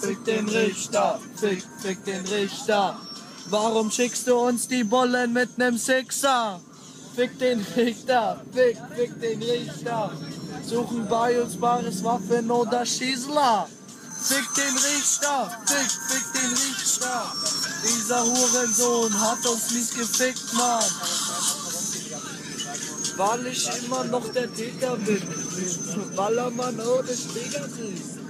fick den Richter, fick, fick den Richter. Warum schickst du uns die Bullen mit nem Sixer? Fick den Richter, fick, fick den Richter. Suchen bei uns bares Waffen oder Schießler. Fick den Richter, fick, fick den Richter. Dieser Hurensohn hat uns mies gefickt, Mann. Weil ich immer noch der Täter bin. Ballermann oder Pegasus.